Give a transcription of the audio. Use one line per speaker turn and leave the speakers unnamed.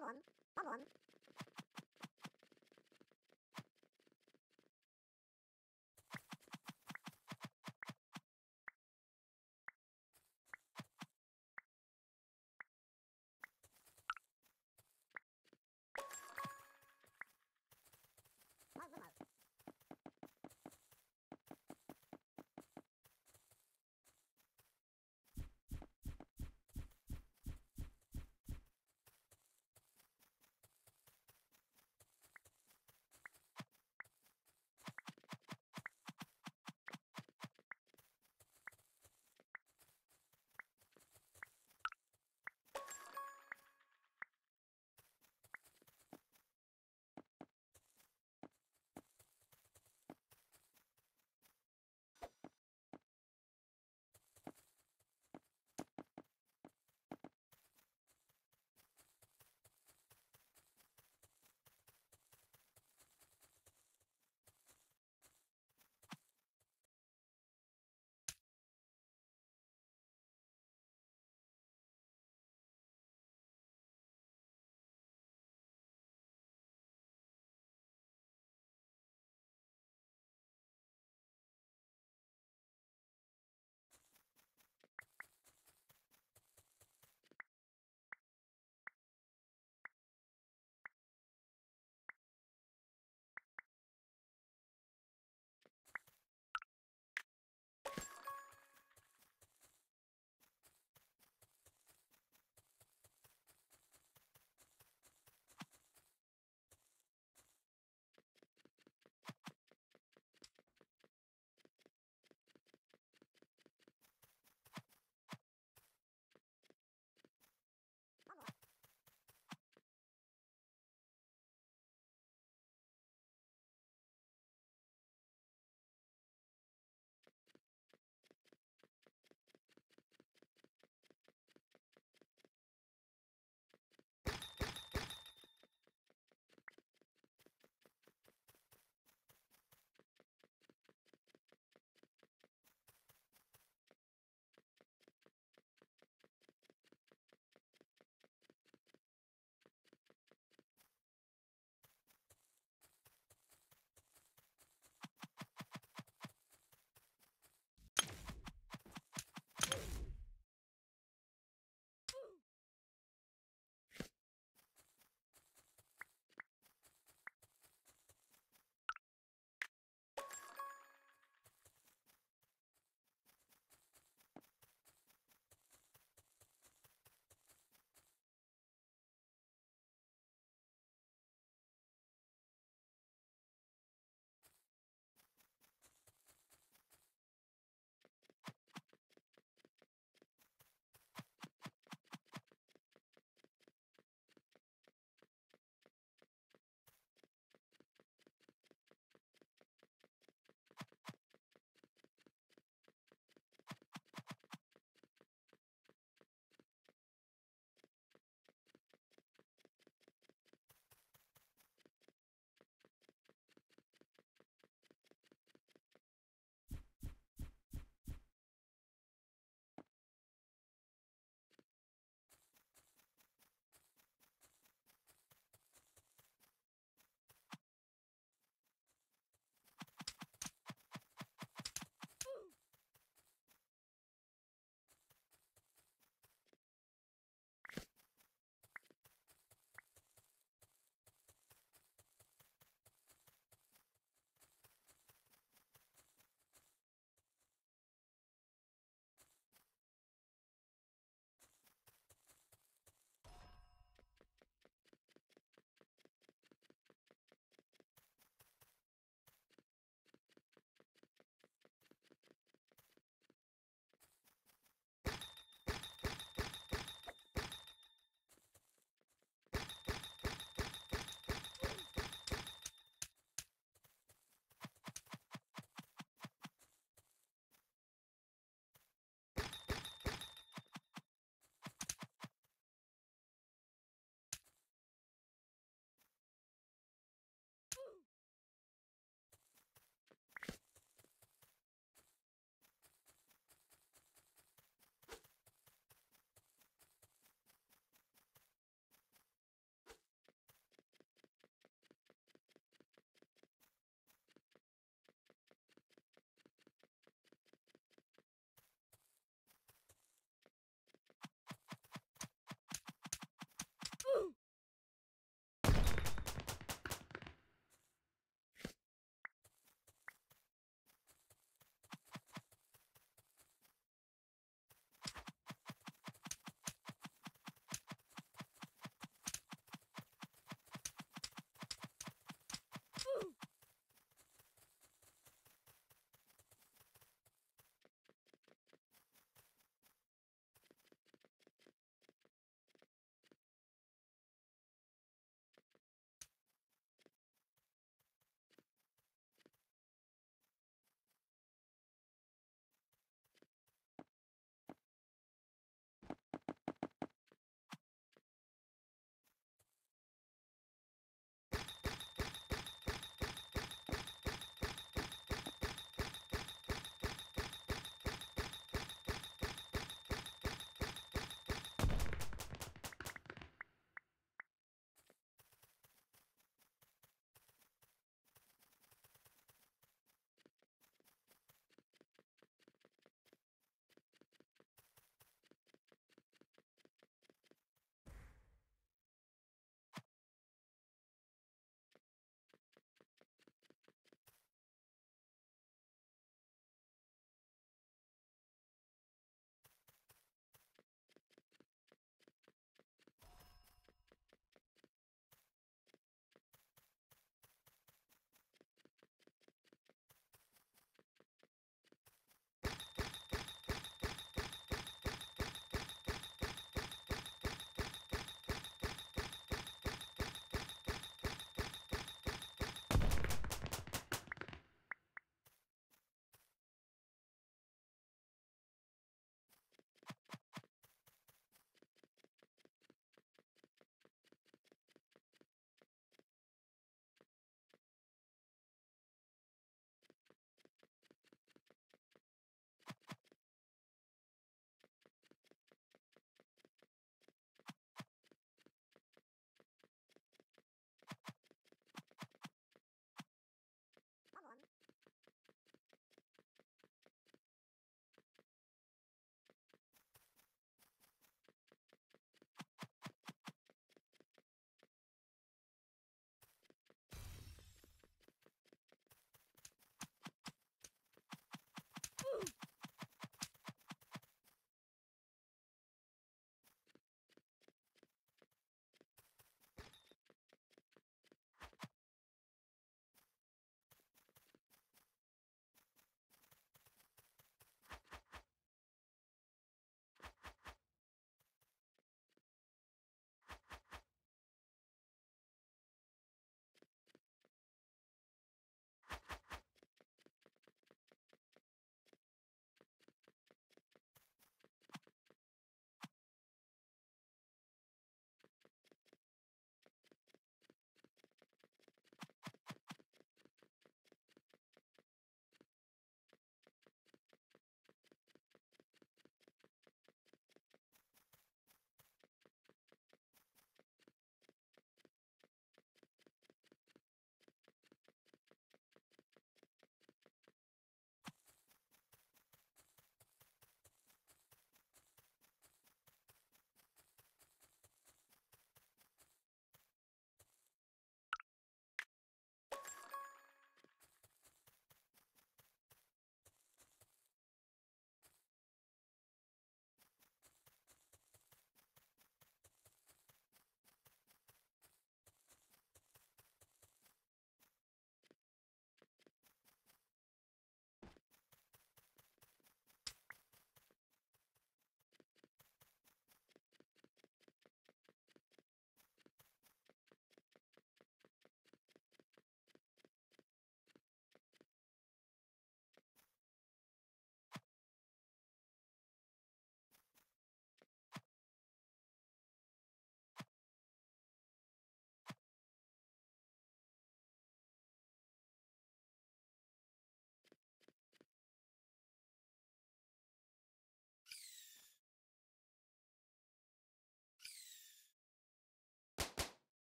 ผมครับผม